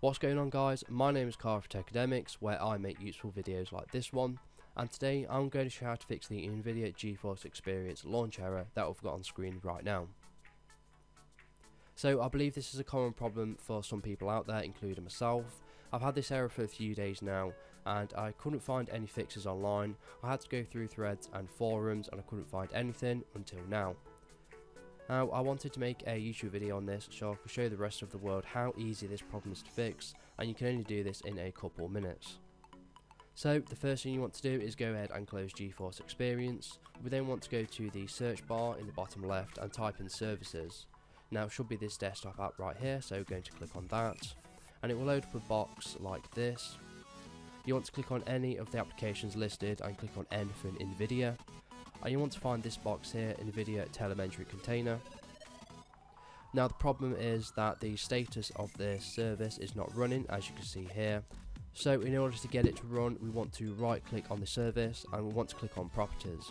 What's going on guys, my name is Carl for Techademics where I make useful videos like this one and today I'm going to show you how to fix the NVIDIA GeForce Experience launch error that we've got on screen right now. So I believe this is a common problem for some people out there including myself. I've had this error for a few days now and I couldn't find any fixes online. I had to go through threads and forums and I couldn't find anything until now. Now I wanted to make a YouTube video on this so I could show the rest of the world how easy this problem is to fix and you can only do this in a couple minutes. So the first thing you want to do is go ahead and close GeForce Experience. We then want to go to the search bar in the bottom left and type in services. Now it should be this desktop app right here so going to click on that and it will load up a box like this. You want to click on any of the applications listed and click on N for NVIDIA and you want to find this box here, NVIDIA Telemetry Container. Now the problem is that the status of this service is not running as you can see here. So in order to get it to run we want to right click on the service and we want to click on properties.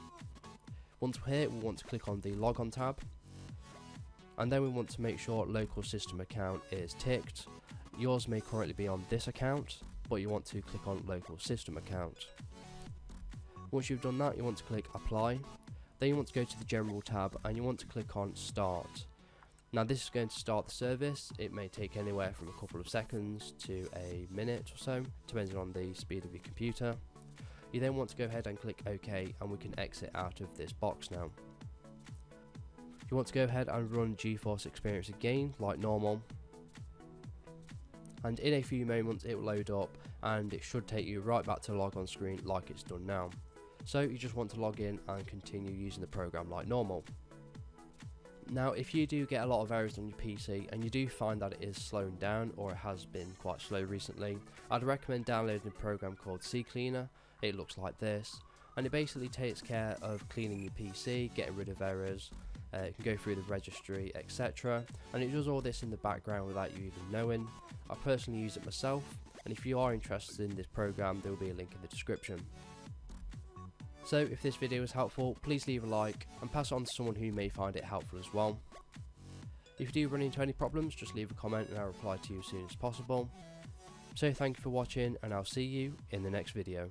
Once we're here we want to click on the logon tab and then we want to make sure local system account is ticked. Yours may currently be on this account but you want to click on local system account. Once you've done that, you want to click apply. Then you want to go to the general tab and you want to click on start. Now this is going to start the service. It may take anywhere from a couple of seconds to a minute or so, depending on the speed of your computer. You then want to go ahead and click OK and we can exit out of this box now. You want to go ahead and run GeForce Experience again like normal and in a few moments it will load up and it should take you right back to the log on screen like it's done now. So you just want to log in and continue using the program like normal. Now if you do get a lot of errors on your PC and you do find that it is slowing down or it has been quite slow recently, I'd recommend downloading a program called CCleaner. It looks like this and it basically takes care of cleaning your PC, getting rid of errors, uh, it can go through the registry etc and it does all this in the background without you even knowing. I personally use it myself and if you are interested in this program there will be a link in the description. So if this video was helpful, please leave a like and pass it on to someone who may find it helpful as well. If you do run into any problems, just leave a comment and I'll reply to you as soon as possible. So thank you for watching and I'll see you in the next video.